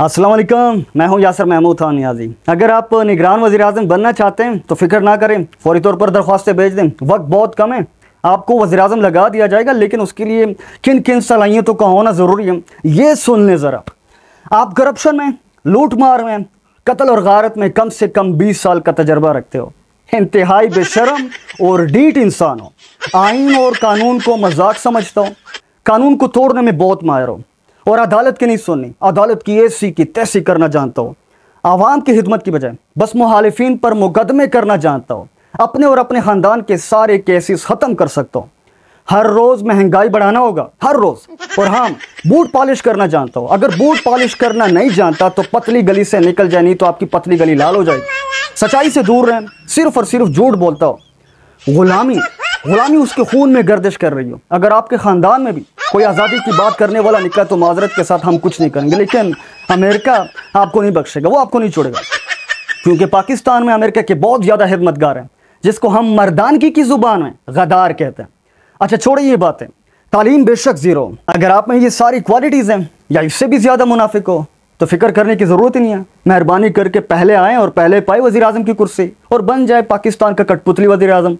असलम मैं हूँ यासर महमूद खान नियाजी। अगर आप निगरान वजी अजम बनना चाहते हैं तो फ़िक्र ना करें, फौरी तौर पर दरख्वास्तें भेज दें। वक्त बहुत कम है। आपको वजी अजम लगा दिया जाएगा, लेकिन उसके लिए किन किन सलाहियतों का होना ज़रूरी है, ये सुन लें ज़रा। आप करप्शन में लूट मार में, कत्ल और गारत में कम से कम बीस साल का तजर्बा रखते हो। इंतहाई बेशरम और डीट इंसान हो। आइन और कानून को मज़ाक समझता हो। कानून को तोड़ने में बहुत माहिर हो। और अदालत की नहीं सुननी। अदालत की ऐसी की तैसी करना जानता हो। आवाम की खिदमत की बजाय, बस मुखालिफिन पर मुकदमे करना जानता हो। अपने और अपने ख़ानदान के सारे केसेस ख़त्म कर सकता हो। हर रोज़ महँगाई बढ़ाना होगा, हर रोज़। और हाँ बूट पॉलिश करना जानता हो। अगर बूट पॉलिश करना नहीं जानता तो पतली गली से निकल जाए, नहीं तो आपकी पतली गली लाल हो जाएगी। सच्चाई से दूर रहें सिर्फ़ और सिर्फ़ झूठ बोलता हो। गुलामी गुलामी उसके खून में गर्दिश कर रही हो। अगर आपके ख़ानदान में भी कोई आज़ादी की बात करने वाला निकला तो माजरत के साथ हम कुछ नहीं करेंगे, लेकिन अमेरिका आपको नहीं बख्शेगा, वो आपको नहीं छोड़ेगा। क्योंकि पाकिस्तान में अमेरिका के बहुत ज़्यादा हिदमतगार हैं, जिसको हम मर्दानगी की ज़ुबान में गदार कहते हैं। अच्छा छोड़िए ये बातें। तालीम बेशक ज़ीरो अगर आप में ये सारी क्वालिटीज़ हैं, या इससे भी ज़्यादा मुनाफिक हो तो फ़िक्र करने की ज़रूरत ही नहीं है। मेहरबानी करके पहले आएँ और पहले पाए वजी अजम की कुर्सी, और बन जाए पाकिस्तान का कठपुतली वजी अजम